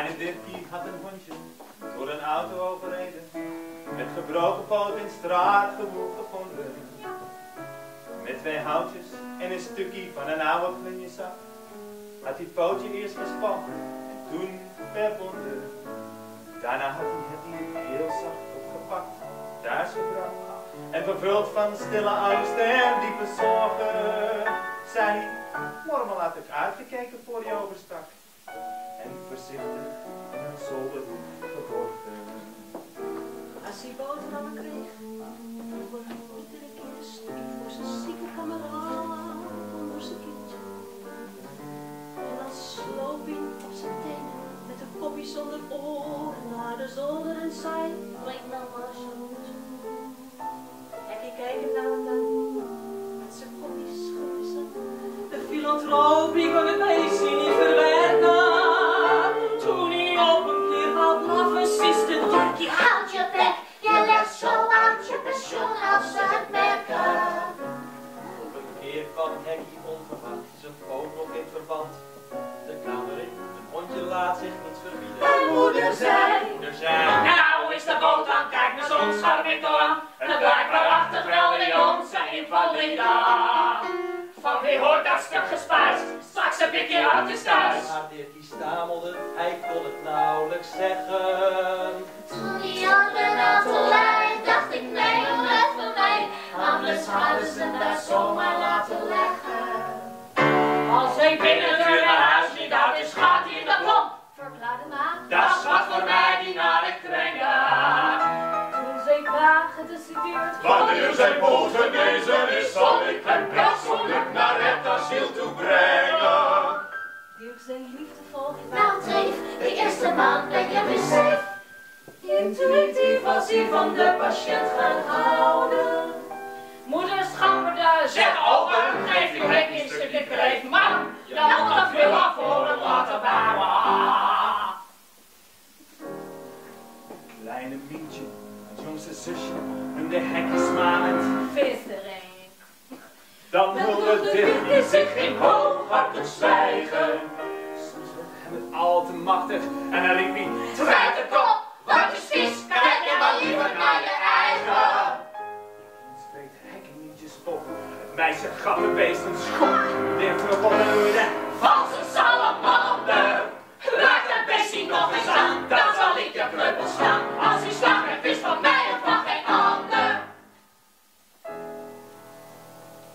Kleine Dirkie had een hondje door een auto overreden. Met gebroken poot in straat gewoel gevonden. Met twee houtjes en een stukje van een oude glunjezak. Had hij pootje eerst gespannen en toen verbonden. Daarna had hij het dier heel zacht opgepakt, thuis gebracht. En vervuld van stille angst en diepe zorgen, zei hij, morgen laat ik uitgekeken voor je overstak. En voorzichtig in een zolderhoek geborgen. Als hij boterhammen kreeg, vroeg er iedere stukje voor zijn zieke kameraad onder zijn kindje. En dan sloop hij op zijn tenen met een kopje zonder oren naar de zolder en zei, breng nou maar zo'n Hekkie keek hem nou en dan met zijn kopjes schudden. De filantroop die kon het beestje laat zich niet verbieden. En moeder zei, Moeder zei, Nou is de boot aan, kijk naar zo'n scharminkel aan. En het blijkt waarachtig wel de jong zijn invalida. Van wie hoort dat stuk gespuist? Straks heb ik je oudjes thuis. haar Dirkie stamelde, hij kon het nauwelijks zeggen. Wanneer zijn poot genezen is, zal ik hem per geluk naar het asiel toe brengen. hield zijn liefdevol nou Dave, die eerste maand ben je weer safe. Intuïtief was hij van de patiënt gaan houden. Moeder schamperde, zeg open, geef uw hek een stukje kreeg. Man, je moet dat veel af voor hem laten bouwen. Kleine Mientje, het jongste zusje, noemde Hekkie smalend. Visserink. Dan wilde Dirkie zich in Hooghartig zwijgen. Soms werd hem het al te machtig en dan riep hij, Draai de kop, wat is vies, kijk je maar liever naar je eigen. Spreekt Hekkiemientjes op. Het meisje gaf het beest een schop. Dirk erop op en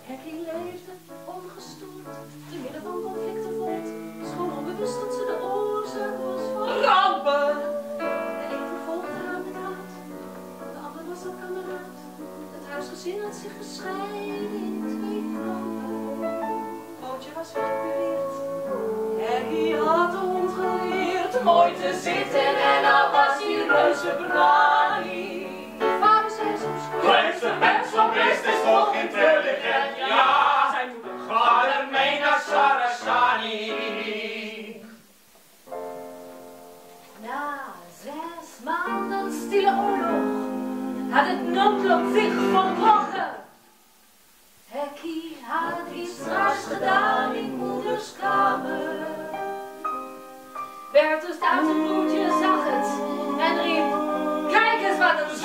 Hekkie leefde ongestoord, te midden van conflicten voort. Schoon onbewust dat ze de oorzaak was van Rampen, De een vervolgde haar met raad, de ander was haar kameraad. Het huisgezin had zich gescheiden in twee kampen. Pootje was weggepureerd, Hekkie had de hond geleerd mooi te zitten en al was hij reuze braai. Is toch intelligent, ja. zijn Ga ermee naar Sarasani. Na zes maanden stille oorlog had het noodlot zich verbrochen. Hekkie had iets raars gedaan in moeders kamer. Bertus oudste broertje zag het en riep, kijk eens wat een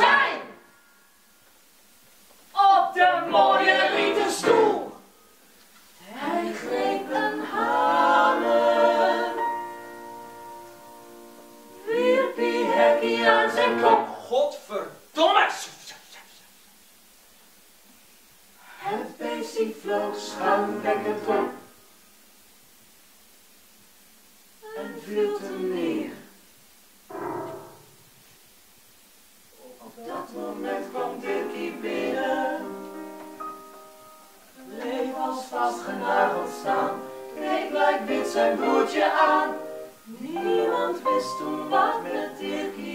vloog schuimbekkend op en viel te neer. Op dat moment kwam Dirkie binnen, bleef als vastgenageld staan, keek blijkbaar zijn broertje aan. Niemand wist toen wat met Dirkie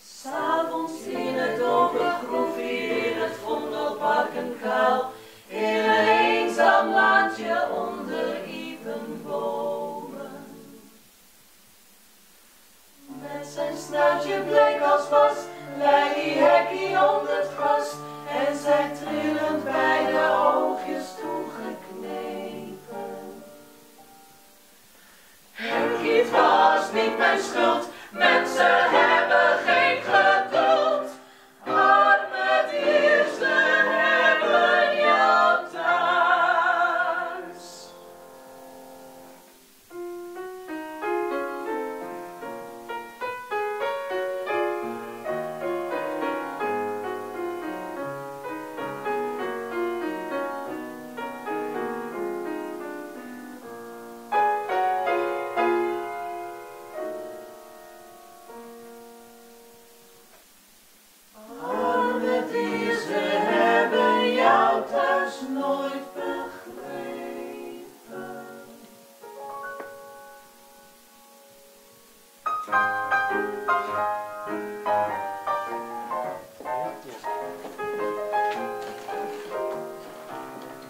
S'avonds in het open groef in het vondelpark een kaal in een eenzaam landje onder bomen. Met zijn snuitje bleek als was, lei die hekkie om het gras en zij trillend bij de. schuld met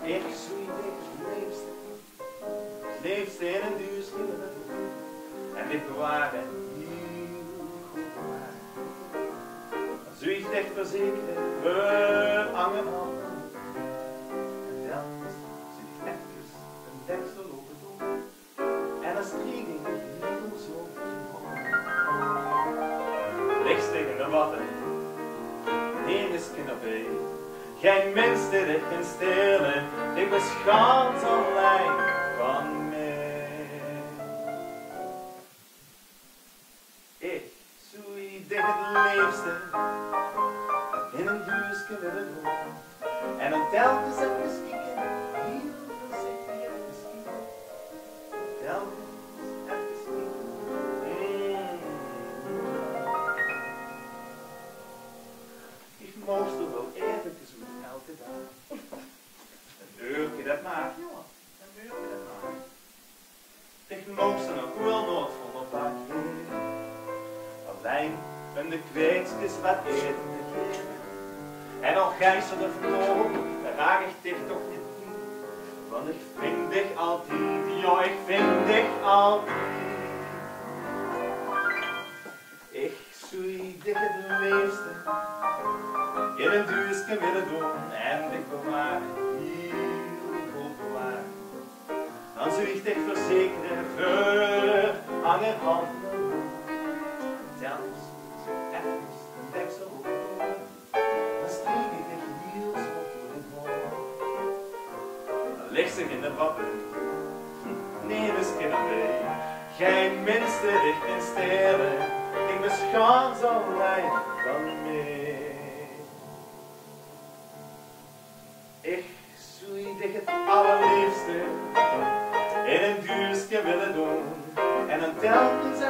Echt zoeiend, Leef Leefst in een duur schilder. En bewaar het heel goed bewaren. Zoiets echt verzekeren, we angen en stille, ik beschaamd alleen van mij. Ik zou je het liefste in een duurske willen doen. En dan telkens even de kweetjes wat eten te geven. En al gijzen er dan raak ik dich toch niet toe. Want ik vind dich altijd, ja ik vind dich altijd. Ik zou dich het liefste in een duurske willen doen en ik bewaar, heel goed bewaar. Dan zou ik dich verzekeren, handen. Zelfs wappen, nee, dus kinderbij. Geen minste richt in stelen, ik beschaam zo lijn van mij. Ik je dich het allerliefste in een duurstje willen doen en een telkens